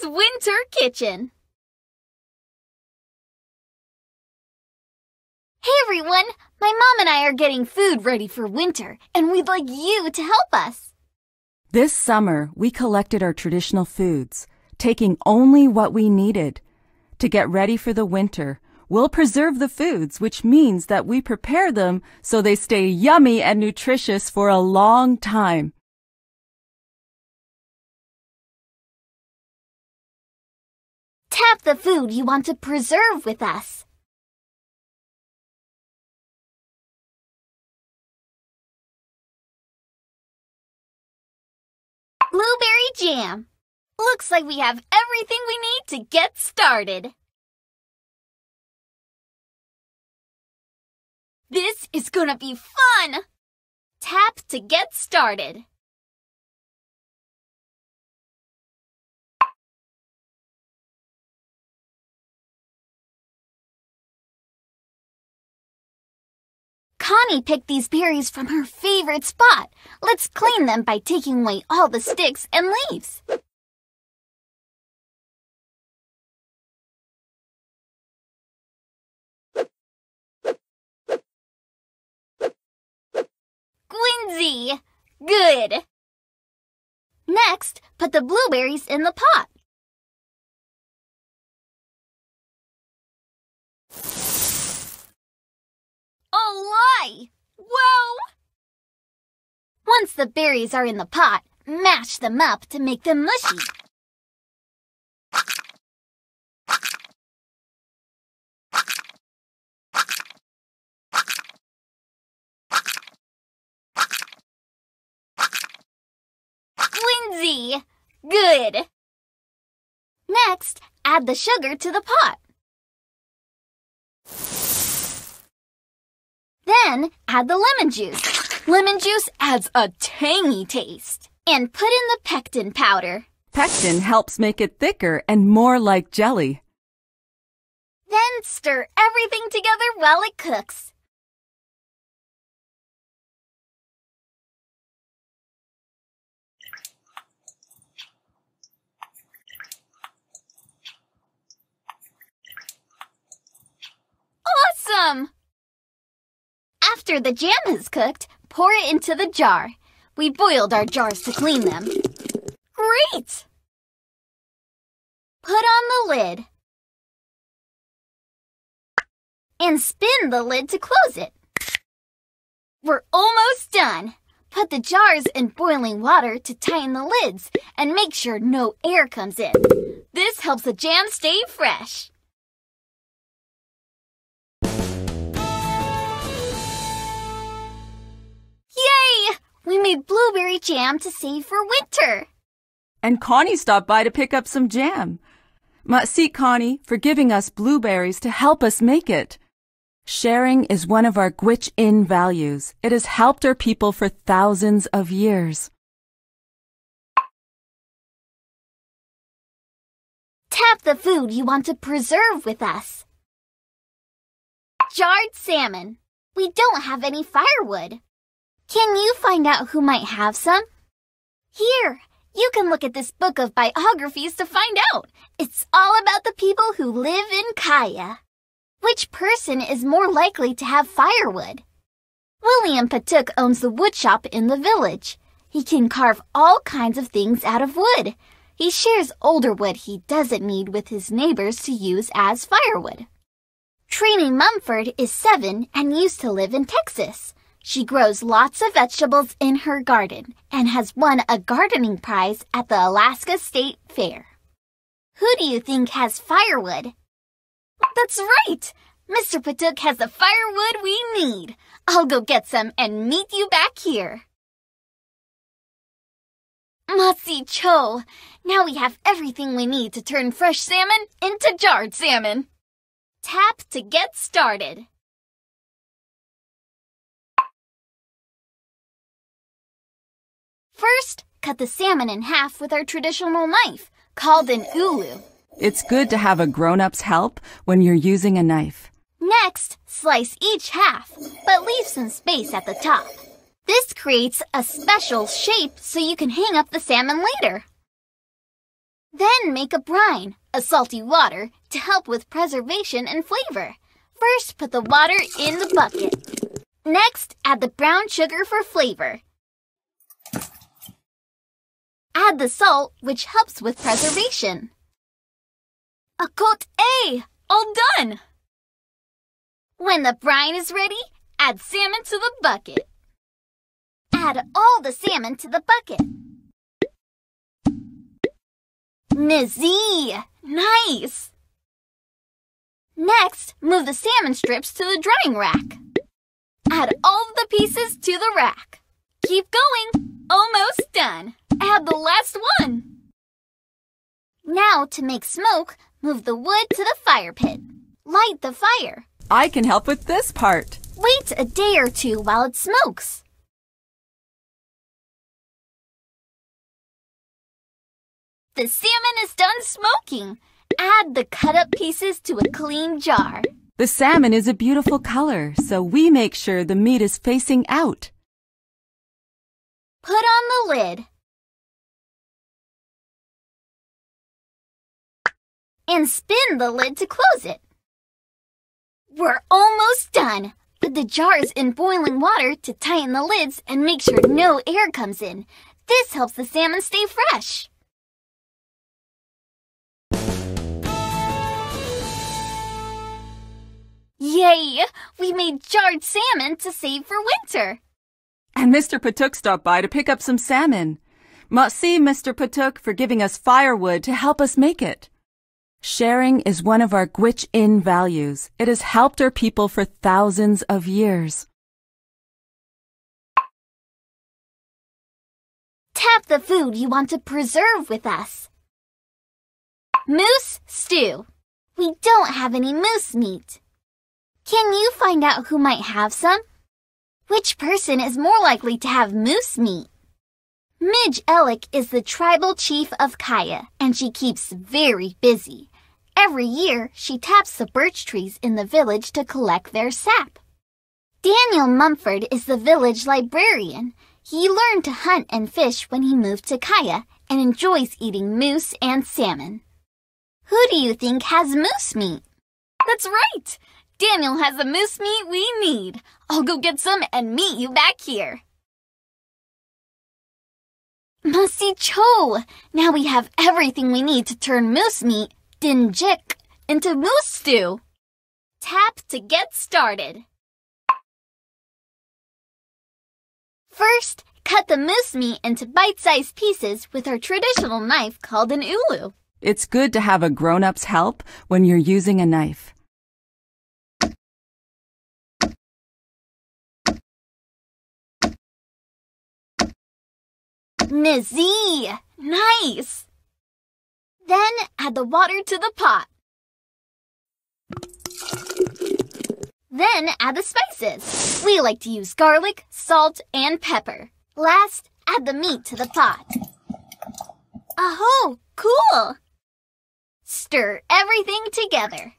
Connie's Winter Kitchen. Hey everyone! My mom and I are getting food ready for winter, and we'd like you to help us. This summer, we collected our traditional foods, taking only what we needed. To get ready for the winter, we'll preserve the foods, which means that we prepare them so they stay yummy and nutritious for a long time. Tap the food you want to preserve with us. Blueberry jam. Looks like we have everything we need to get started. This is gonna be fun! Tap to get started. Connie picked these berries from her favorite spot. Let's clean them by taking away all the sticks and leaves. Quincy! Good! Next, put the blueberries in the pot. Whoa! Once the berries are in the pot, mash them up to make them mushy. Quincy! Good! Next, add the sugar to the pot. Then add the lemon juice. Lemon juice adds a tangy taste. And put in the pectin powder. Pectin helps make it thicker and more like jelly. Then stir everything together while it cooks. Awesome! After the jam is cooked, pour it into the jar. We boiled our jars to clean them. Great! Put on the lid. And spin the lid to close it. We're almost done. Put the jars in boiling water to tighten the lids and make sure no air comes in. This helps the jam stay fresh. We made blueberry jam to save for winter. And Connie stopped by to pick up some jam. Merci, Connie, for giving us blueberries to help us make it. Sharing is one of our Gwich'in values. It has helped our people for thousands of years. Tap the food you want to preserve with us. Jarred salmon. We don't have any firewood. Can you find out who might have some? Here, you can look at this book of biographies to find out. It's all about the people who live in Qyah. Which person is more likely to have firewood? William Patuk owns the wood shop in the village. He can carve all kinds of things out of wood. He shares older wood he doesn't need with his neighbors to use as firewood. Trini Mumford is seven and used to live in Texas. She grows lots of vegetables in her garden and has won a gardening prize at the Alaska State Fair. Who do you think has firewood? That's right! Mr. Patuk has the firewood we need. I'll go get some and meet you back here. Mahsi' choo! Now we have everything we need to turn fresh salmon into jarred salmon. Tap to get started. First, cut the salmon in half with our traditional knife, called an ulu. It's good to have a grown-up's help when you're using a knife. Next, slice each half, but leave some space at the top. This creates a special shape so you can hang up the salmon later. Then make a brine, a salty water, to help with preservation and flavor. First, put the water in the bucket. Next, add the brown sugar for flavor. Add the salt, which helps with preservation. A cote A! All done! When the brine is ready, add salmon to the bucket. Add all the salmon to the bucket. Nizzy! Nice! Next, move the salmon strips to the drying rack. Add all the pieces to the rack. Keep going. Almost done. Add the last one. Now, to make smoke, move the wood to the fire pit. Light the fire. I can help with this part. Wait a day or two while it smokes. The salmon is done smoking. Add the cut up pieces to a clean jar. The salmon is a beautiful color, so we make sure the meat is facing out. Put on the lid. And spin the lid to close it. We're almost done. Put the jars in boiling water to tighten the lids and make sure no air comes in. This helps the salmon stay fresh. Yay! We made jarred salmon to save for winter. And Mr. Patuk stopped by to pick up some salmon. Merci, Mr. Patuk, for giving us firewood to help us make it. Sharing is one of our Gwich'in values. It has helped our people for thousands of years. Tap the food you want to preserve with us. Moose stew. We don't have any moose meat. Can you find out who might have some? Which person is more likely to have moose meat? Midge Ellick is the tribal chief of Qyah, and she keeps very busy. Every year, she taps the birch trees in the village to collect their sap. Daniel Mumford is the village librarian. He learned to hunt and fish when he moved to Qyah and enjoys eating moose and salmon. Who do you think has moose meat? That's right! Daniel has the moose meat we need. I'll go get some and meet you back here. Mahsi' choo! Now we have everything we need to turn moose meat, dinjik, into moose stew. Tap to get started. First, cut the moose meat into bite-sized pieces with our traditional knife called an ulu. It's good to have a grown-up's help when you're using a knife. Nizzy! Nice! Then add the water to the pot. Then add the spices. We like to use garlic, salt, and pepper. Last, add the meat to the pot. Oh, cool! Stir everything together.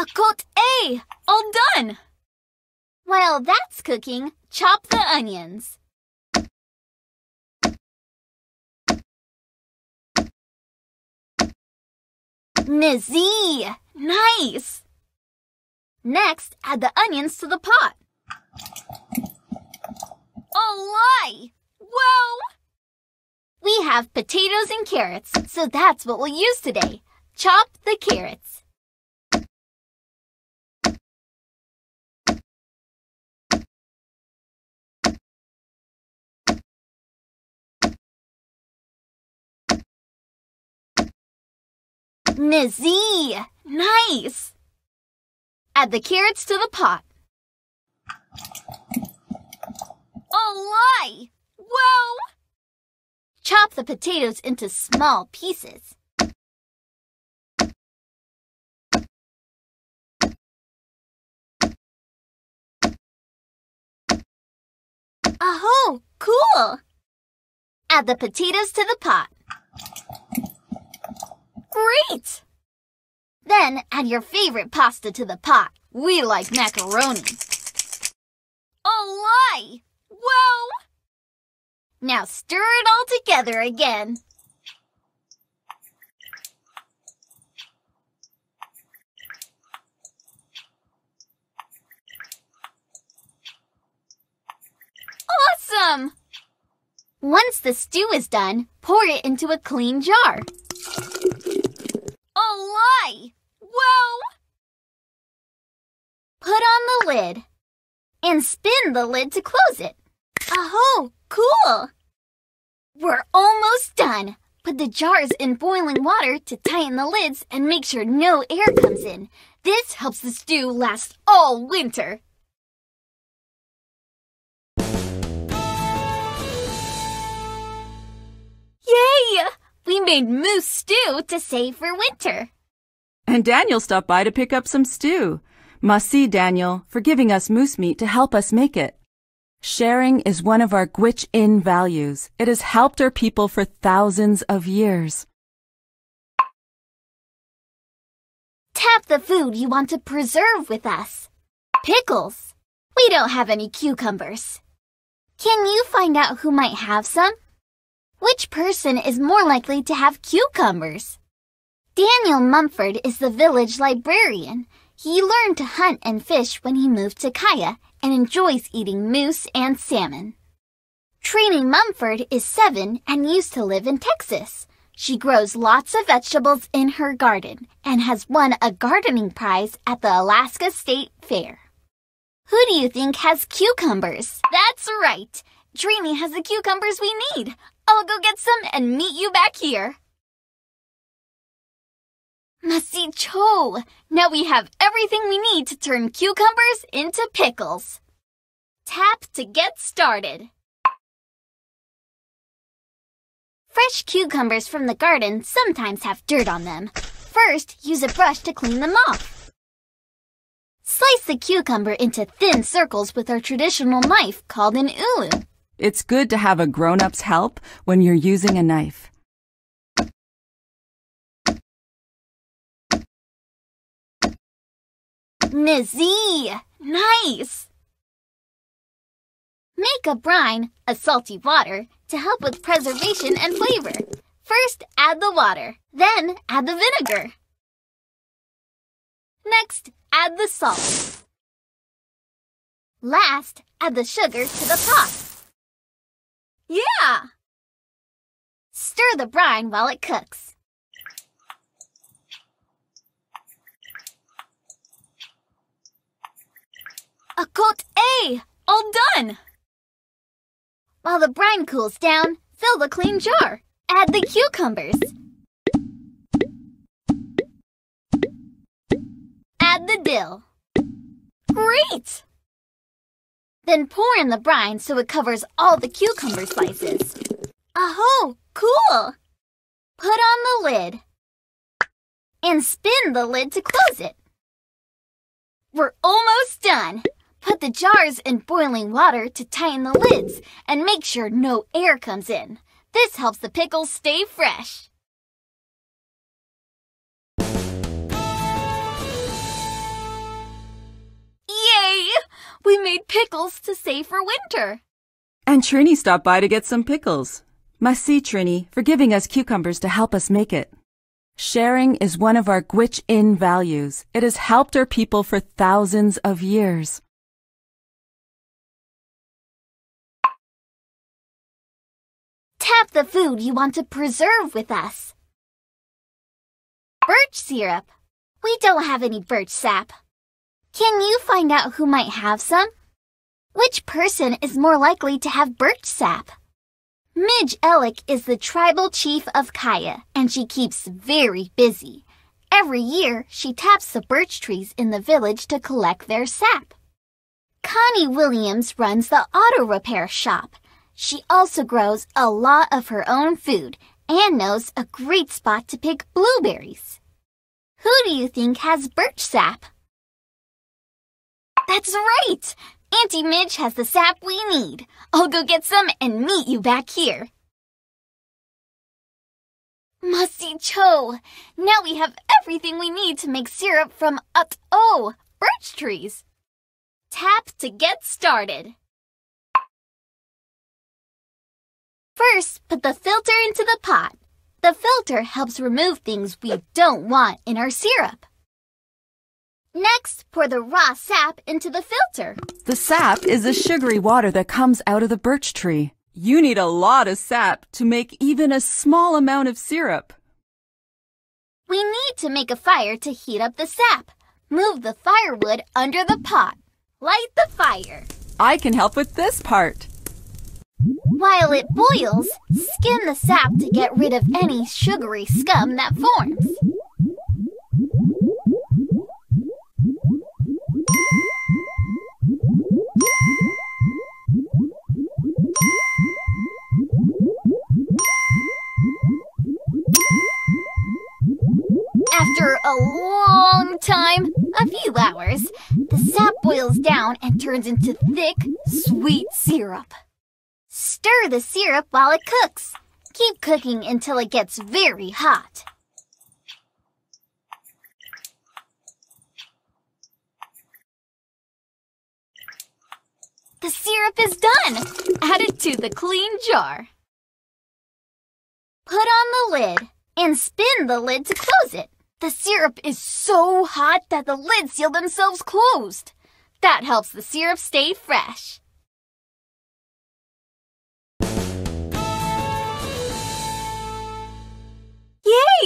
A cote A! All done! While that's cooking, chop the onions. Nizzy! Nice! Next, add the onions to the pot. Lie! Whoa! We have potatoes and carrots, so that's what we'll use today. Chop the carrots. Nizzy! Nice! Add the carrots to the pot. Lie! Whoa! Chop the potatoes into small pieces. Oh, cool! Add the potatoes to the pot. Great! Then add your favorite pasta to the pot. We like macaroni. Oh, lie! Whoa! Now stir it all together again. Awesome! Once the stew is done, pour it into a clean jar. Oh, lie! Whoa! Put on the lid the lid to close it. Oh, cool! We're almost done. Put the jars in boiling water to tighten the lids and make sure no air comes in. This helps the stew last all winter. Yay! We made moose stew to save for winter. And Daniel stopped by to pick up some stew. Merci, Daniel, for giving us moose meat to help us make it. Sharing is one of our Gwich'in values. It has helped our people for thousands of years. Tap the food you want to preserve with us. Pickles. We don't have any cucumbers. Can you find out who might have some? Which person is more likely to have cucumbers? Daniel Mumford is the village librarian. He learned to hunt and fish when he moved to Qyah and enjoys eating moose and salmon. Trini Mumford is seven and used to live in Texas. She grows lots of vegetables in her garden and has won a gardening prize at the Alaska State Fair. Who do you think has cucumbers? That's right. Trini has the cucumbers we need. I'll go get some and meet you back here. Mahsi' choo! Now we have everything we need to turn cucumbers into pickles. Tap to get started. Fresh cucumbers from the garden sometimes have dirt on them. First, use a brush to clean them off. Slice the cucumber into thin circles with our traditional knife called an ulu. It's good to have a grown-up's help when you're using a knife. Nizzy! Nice! Make a brine, a salty water, to help with preservation and flavor. First, add the water. Then, add the vinegar. Next, add the salt. Last, add the sugar to the pot. Yeah! Stir the brine while it cooks. A cote A! All done! While the brine cools down, fill the clean jar. Add the cucumbers. Add the dill. Great! Then pour in the brine so it covers all the cucumber slices. Oh, cool! Put on the lid. And spin the lid to close it. We're almost done. Put the jars in boiling water to tighten the lids and make sure no air comes in. This helps the pickles stay fresh. Yay! We made pickles to save for winter. And Trini stopped by to get some pickles. Merci, Trini, for giving us cucumbers to help us make it. Sharing is one of our Gwich'in values. It has helped our people for thousands of years. Tap the food you want to preserve with us. Birch syrup. We don't have any birch sap. Can you find out who might have some? Which person is more likely to have birch sap? Midge Ellick is the tribal chief of Qyah, and she keeps very busy. Every year, she taps the birch trees in the village to collect their sap. Connie Williams runs the auto repair shop. She also grows a lot of her own food and knows a great spot to pick blueberries. Who do you think has birch sap? That's right! Auntie Midge has the sap we need. I'll go get some and meet you back here. Mahsi' choo, now we have everything we need to make syrup from ut oh, birch trees. Tap to get started. First, put the filter into the pot. The filter helps remove things we don't want in our syrup. Next, pour the raw sap into the filter. The sap is the sugary water that comes out of the birch tree. You need a lot of sap to make even a small amount of syrup. We need to make a fire to heat up the sap. Move the firewood under the pot. Light the fire. I can help with this part. While it boils, skim the sap to get rid of any sugary scum that forms. After a long time, a few hours, the sap boils down and turns into thick, sweet syrup. Stir the syrup while it cooks. Keep cooking until it gets very hot. The syrup is done. Add it to the clean jar. Put on the lid and spin the lid to close it. The syrup is so hot that the lids seal themselves closed. That helps the syrup stay fresh.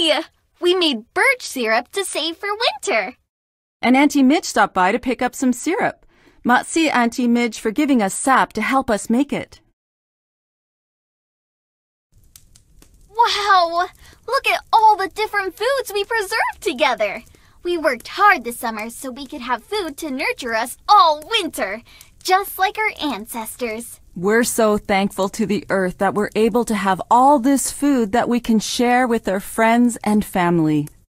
Yay! Uh, we made birch syrup to save for winter. And Auntie Midge stopped by to pick up some syrup. Matsi Auntie Midge for giving us sap to help us make it. Wow! Look at all the different foods we preserved together. We worked hard this summer so we could have food to nurture us all winter, just like our ancestors. We're so thankful to the earth that we're able to have all this food that we can share with our friends and family.